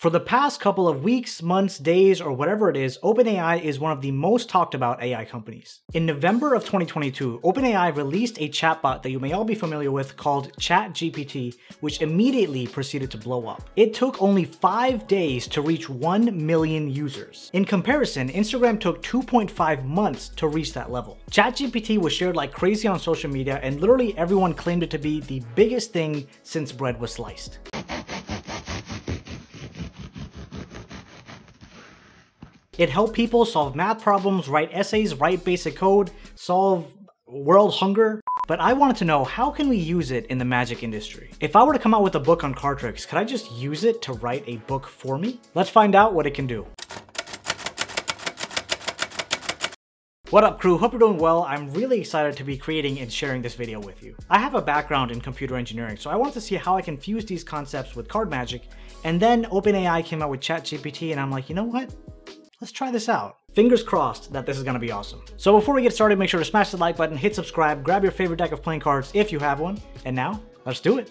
For the past couple of weeks, months, days, or whatever it is, OpenAI is one of the most talked about AI companies. In November of 2022, OpenAI released a chatbot that you may all be familiar with called ChatGPT, which immediately proceeded to blow up. It took only five days to reach 1 million users. In comparison, Instagram took 2.5 months to reach that level. ChatGPT was shared like crazy on social media, and literally everyone claimed it to be the biggest thing since bread was sliced. It helped people solve math problems, write essays, write basic code, solve world hunger. But I wanted to know how can we use it in the magic industry? If I were to come out with a book on card tricks, could I just use it to write a book for me? Let's find out what it can do. What up crew, hope you're doing well. I'm really excited to be creating and sharing this video with you. I have a background in computer engineering, so I wanted to see how I can fuse these concepts with card magic, and then OpenAI came out with ChatGPT and I'm like, you know what? Let's try this out. Fingers crossed that this is gonna be awesome. So before we get started, make sure to smash the like button, hit subscribe, grab your favorite deck of playing cards if you have one, and now, let's do it.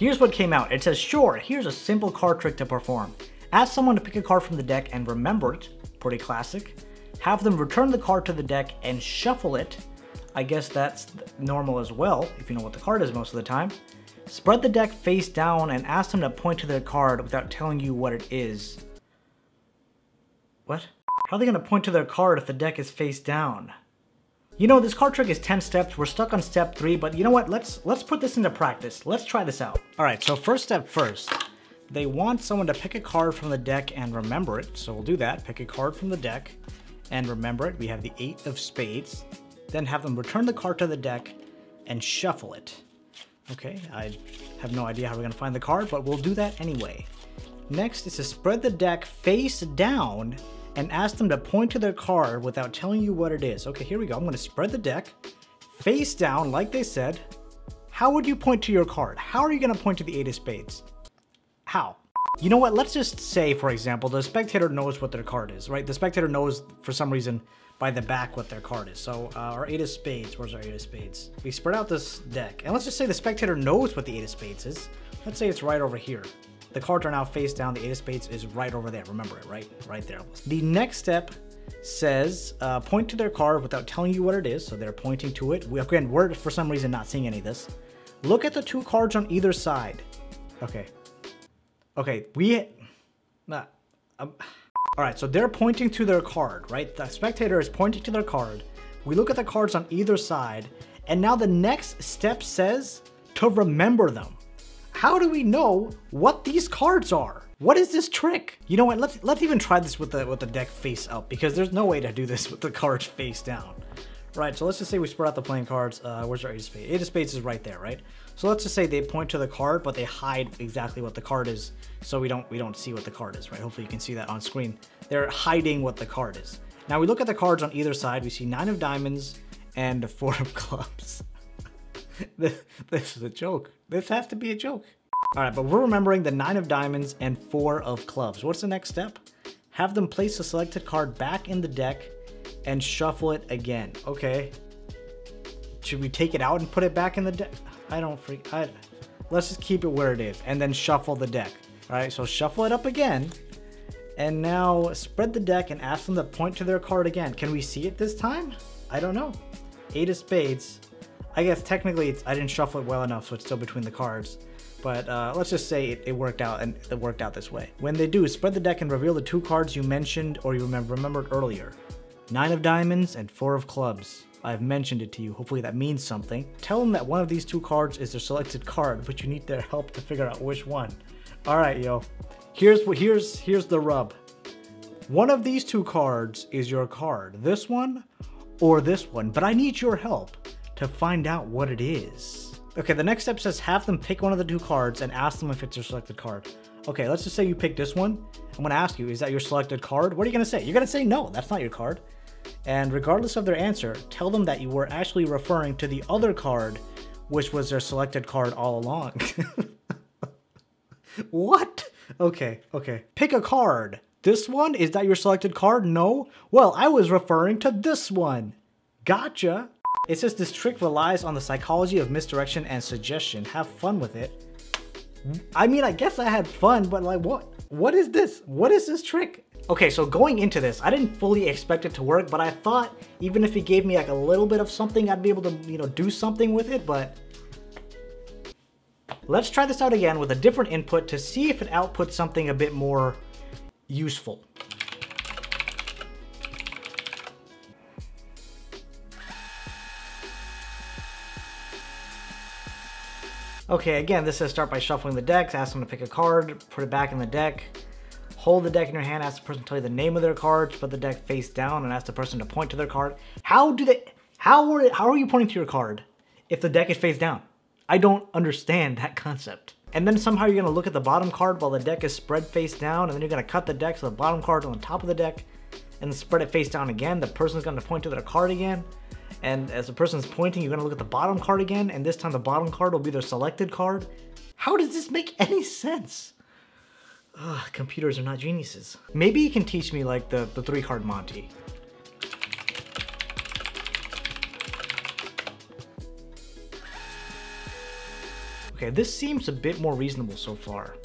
Here's what came out. It says, sure, here's a simple card trick to perform. Ask someone to pick a card from the deck and remember it, pretty classic. Have them return the card to the deck and shuffle it. I guess that's normal as well, if you know what the card is most of the time. Spread the deck face down and ask them to point to their card without telling you what it is. What? How are they gonna point to their card if the deck is face down? You know, this card trick is 10 steps. We're stuck on step three, but you know what? Let's let's put this into practice. Let's try this out. All right, so first step first. They want someone to pick a card from the deck and remember it. So we'll do that. Pick a card from the deck and remember it. We have the eight of spades. Then have them return the card to the deck and shuffle it. Okay, I have no idea how we're gonna find the card, but we'll do that anyway. Next is to spread the deck face down and ask them to point to their card without telling you what it is. Okay, here we go. I'm going to spread the deck face down like they said. How would you point to your card? How are you going to point to the eight of spades? How? You know what? Let's just say, for example, the spectator knows what their card is, right? The spectator knows for some reason by the back what their card is. So uh, our eight of spades, where's our eight of spades? We spread out this deck. And let's just say the spectator knows what the eight of spades is. Let's say it's right over here. The cards are now face down. The eight of spades is right over there. Remember it, right? Right there. The next step says uh, point to their card without telling you what it is. So they're pointing to it. We, again, we're for some reason not seeing any of this. Look at the two cards on either side. Okay. Okay, we... Nah, um, all right, so they're pointing to their card, right? The spectator is pointing to their card. We look at the cards on either side, and now the next step says to remember them how do we know what these cards are? What is this trick? You know what, let's let's even try this with the with the deck face up because there's no way to do this with the cards face down. Right, so let's just say we spread out the playing cards. Uh, where's our Eight of Spades? Eight of Spades is right there, right? So let's just say they point to the card, but they hide exactly what the card is, so we don't we don't see what the card is, right? Hopefully you can see that on screen. They're hiding what the card is. Now we look at the cards on either side. We see nine of diamonds and four of clubs. this, is a joke. This has to be a joke. All right, but we're remembering the nine of diamonds and four of clubs. What's the next step? Have them place the selected card back in the deck and shuffle it again. Okay. Should we take it out and put it back in the deck? I don't freak. I, let's just keep it where it is and then shuffle the deck. All right, so shuffle it up again. And now spread the deck and ask them to point to their card again. Can we see it this time? I don't know. Eight of spades. I guess technically I didn't shuffle it well enough, so it's still between the cards. But uh, let's just say it, it, worked out and it worked out this way. When they do, spread the deck and reveal the two cards you mentioned or you remember, remembered earlier. Nine of diamonds and four of clubs. I've mentioned it to you. Hopefully that means something. Tell them that one of these two cards is their selected card, but you need their help to figure out which one. All right, yo. Here's what here's here's the rub. One of these two cards is your card. This one or this one, but I need your help to find out what it is. Okay, the next step says have them pick one of the two cards and ask them if it's their selected card. Okay, let's just say you pick this one. I'm gonna ask you, is that your selected card? What are you gonna say? You're gonna say no, that's not your card. And regardless of their answer, tell them that you were actually referring to the other card, which was their selected card all along. what? Okay, okay. Pick a card. This one? Is that your selected card? No? Well, I was referring to this one. Gotcha. It says this trick relies on the psychology of misdirection and suggestion. Have fun with it. I mean, I guess I had fun, but like, what? What is this? What is this trick? Okay, so going into this, I didn't fully expect it to work, but I thought even if he gave me like a little bit of something, I'd be able to, you know, do something with it, but let's try this out again with a different input to see if it outputs something a bit more useful. Okay, again, this says start by shuffling the decks, ask them to pick a card, put it back in the deck, hold the deck in your hand, ask the person to tell you the name of their card, put the deck face down, and ask the person to point to their card. How do they, how are, how are you pointing to your card if the deck is face down? I don't understand that concept. And then somehow you're gonna look at the bottom card while the deck is spread face down, and then you're gonna cut the deck so the bottom card on the top of the deck, and spread it face down again. The person's gonna point to their card again. And as the person's pointing, you're gonna look at the bottom card again, and this time the bottom card will be their selected card. How does this make any sense? Ugh, computers are not geniuses. Maybe you can teach me like the, the three card Monty. Okay, this seems a bit more reasonable so far.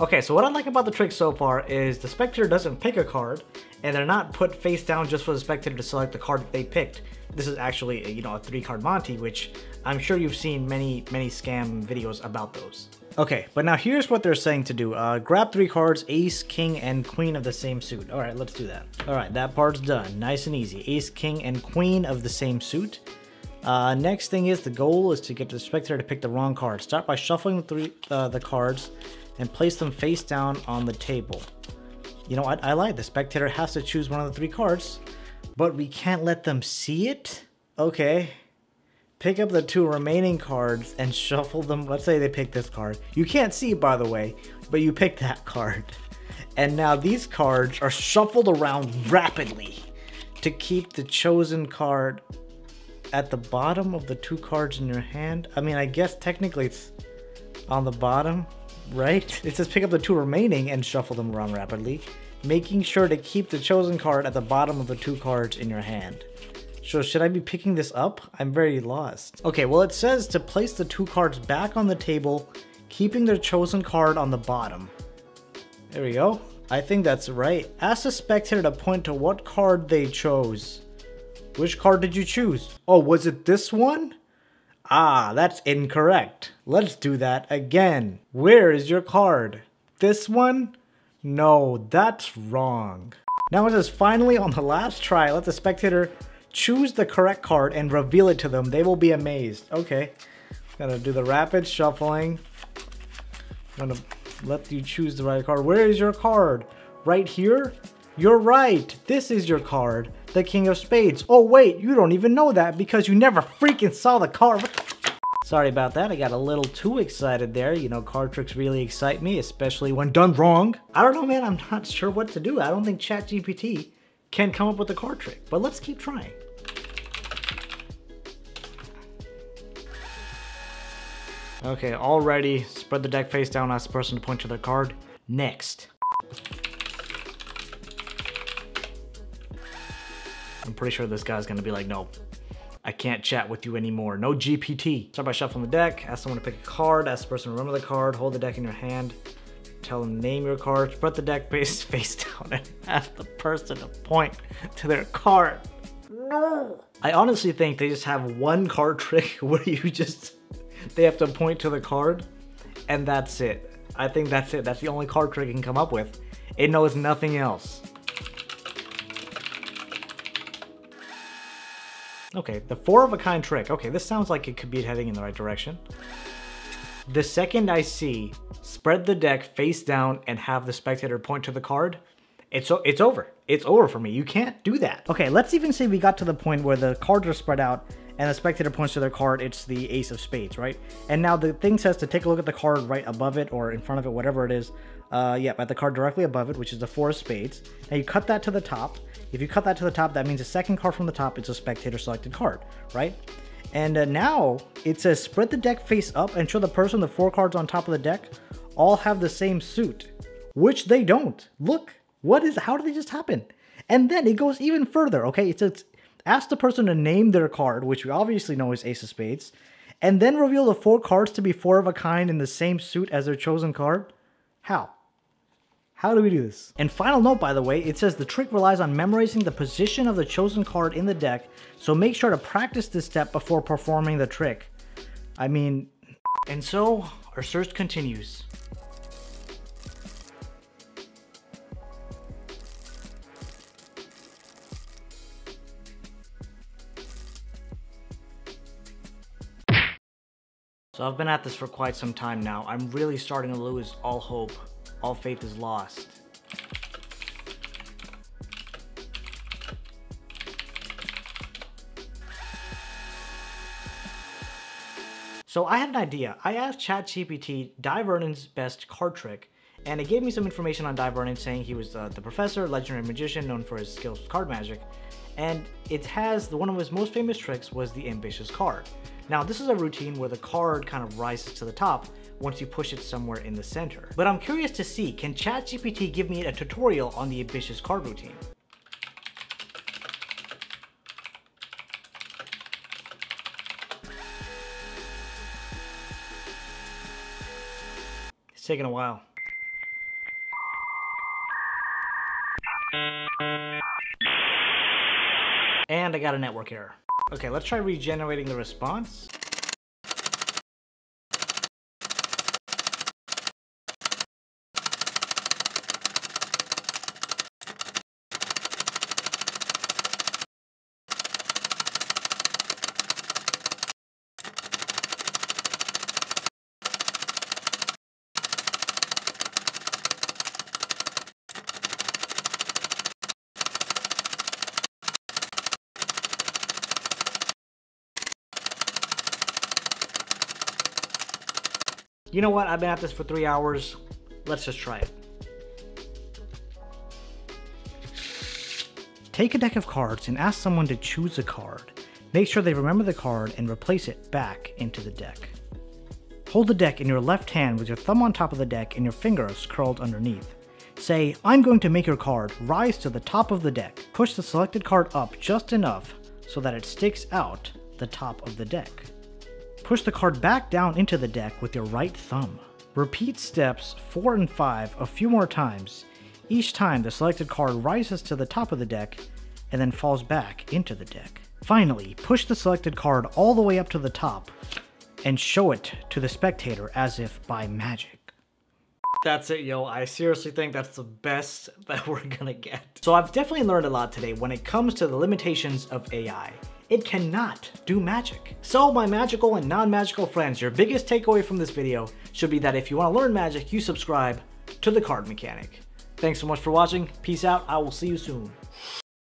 Okay, so what I like about the trick so far is the spectator doesn't pick a card, and they're not put face down just for the spectator to select the card that they picked. This is actually, a, you know, a three card Monty, which I'm sure you've seen many, many scam videos about those. Okay, but now here's what they're saying to do. Uh, grab three cards, ace, king, and queen of the same suit. All right, let's do that. All right, that part's done. Nice and easy. Ace, king, and queen of the same suit. Uh, next thing is the goal is to get the spectator to pick the wrong card. Start by shuffling three, uh, the cards and place them face down on the table. You know, I, I lied. The spectator has to choose one of the three cards, but we can't let them see it? Okay. Pick up the two remaining cards and shuffle them. Let's say they pick this card. You can't see, by the way, but you pick that card. And now these cards are shuffled around rapidly to keep the chosen card at the bottom of the two cards in your hand. I mean, I guess technically it's on the bottom, right? It says pick up the two remaining and shuffle them around rapidly, making sure to keep the chosen card at the bottom of the two cards in your hand. So should I be picking this up? I'm very lost. Okay, well it says to place the two cards back on the table, keeping their chosen card on the bottom. There we go. I think that's right. Ask the spectator to point to what card they chose. Which card did you choose? Oh, was it this one? Ah, that's incorrect. Let's do that again. Where is your card? This one? No, that's wrong. Now it is finally on the last try, let the spectator choose the correct card and reveal it to them. They will be amazed. Okay, gonna do the rapid shuffling. I'm gonna let you choose the right card. Where is your card? Right here? You're right, this is your card the King of Spades. Oh wait, you don't even know that because you never freaking saw the card. Sorry about that, I got a little too excited there. You know, card tricks really excite me, especially when done wrong. I don't know, man, I'm not sure what to do. I don't think ChatGPT can come up with a card trick, but let's keep trying. Okay, already spread the deck face down, ask the person to point to their card. Next. I'm pretty sure this guy's gonna be like, no, I can't chat with you anymore. No GPT. Start by shuffling the deck, ask someone to pick a card, ask the person to remember the card, hold the deck in your hand, tell them name your card, put the deck face face down and ask the person to point to their card. No! I honestly think they just have one card trick where you just, they have to point to the card and that's it. I think that's it. That's the only card trick it can come up with. It knows nothing else. Okay, the four of a kind trick. Okay, this sounds like it could be heading in the right direction. The second I see, spread the deck face down and have the spectator point to the card, it's it's over. It's over for me. You can't do that. Okay, let's even say we got to the point where the cards are spread out and the spectator points to their card, it's the ace of spades, right? And now the thing says to take a look at the card right above it or in front of it, whatever it is. Uh, yeah, at the card directly above it, which is the four of spades. Now you cut that to the top. If you cut that to the top, that means the second card from the top is a spectator selected card, right? And uh, now it says spread the deck face up and show the person the four cards on top of the deck all have the same suit, which they don't. Look, what is, how did they just happen? And then it goes even further, okay? It says ask the person to name their card, which we obviously know is Ace of Spades, and then reveal the four cards to be four of a kind in the same suit as their chosen card? How? How do we do this? And final note, by the way, it says the trick relies on memorizing the position of the chosen card in the deck, so make sure to practice this step before performing the trick. I mean, and so our search continues. So I've been at this for quite some time now. I'm really starting to lose all hope. All faith is lost. So I had an idea. I asked ChatGPT Dai Vernon's best card trick, and it gave me some information on Dai Vernon saying he was uh, the professor, legendary magician known for his skills with card magic, and it has, one of his most famous tricks was the ambitious card. Now, this is a routine where the card kind of rises to the top once you push it somewhere in the center. But I'm curious to see, can ChatGPT give me a tutorial on the ambitious card routine? It's taking a while. And I got a network error. Okay, let's try regenerating the response. You know what? I've been at this for three hours. Let's just try it. Take a deck of cards and ask someone to choose a card. Make sure they remember the card and replace it back into the deck. Hold the deck in your left hand with your thumb on top of the deck and your fingers curled underneath. Say, I'm going to make your card rise to the top of the deck. Push the selected card up just enough so that it sticks out the top of the deck. Push the card back down into the deck with your right thumb. Repeat steps 4 and 5 a few more times. Each time the selected card rises to the top of the deck and then falls back into the deck. Finally, push the selected card all the way up to the top and show it to the spectator as if by magic. That's it, yo. I seriously think that's the best that we're gonna get. So I've definitely learned a lot today when it comes to the limitations of AI it cannot do magic. So my magical and non-magical friends, your biggest takeaway from this video should be that if you want to learn magic, you subscribe to The Card Mechanic. Thanks so much for watching. Peace out. I will see you soon.